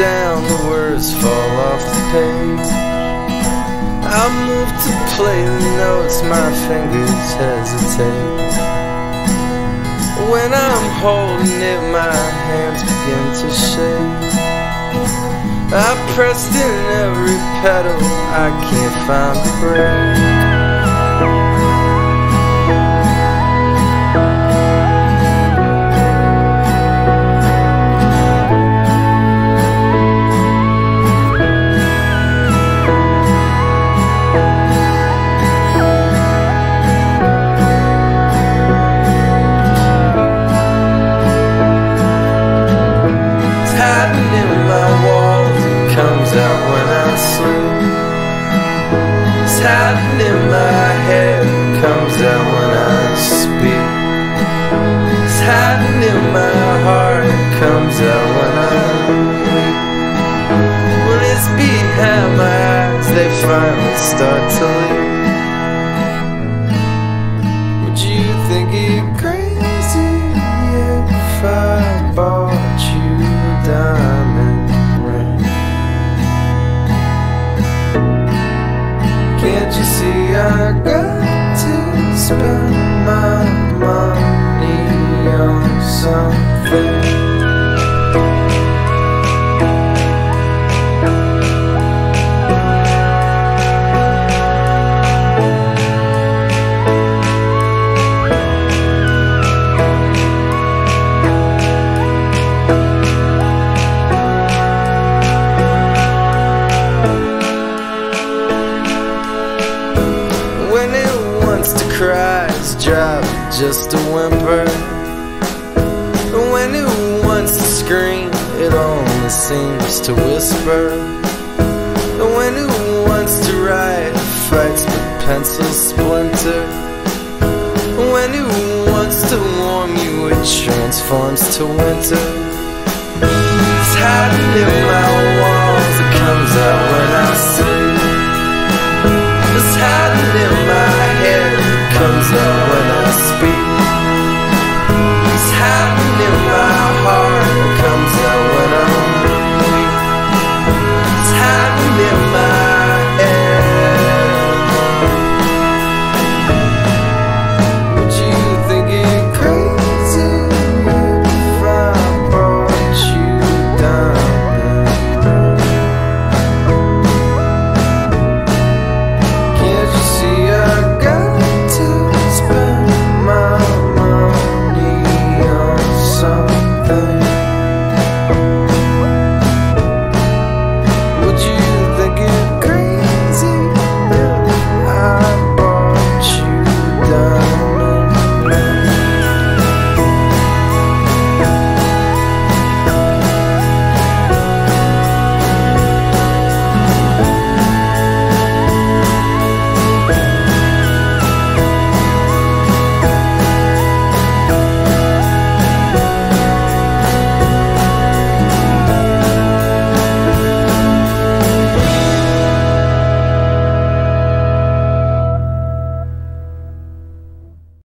down, the words fall off the page. I move to play the notes, my fingers hesitate. When I'm holding it, my hands begin to shake. I pressed in every pedal, I can't find the brake. Hiding in my head. Comes out when I speak. It's hiding in my heart. Comes out when I weep When it's behind my eyes They finally start to leave it's drop just a whimper. When it wants to scream, it only seems to whisper. When it wants to write, it fights with pencil splinter. When it wants to warm you, it transforms to winter. It's hiding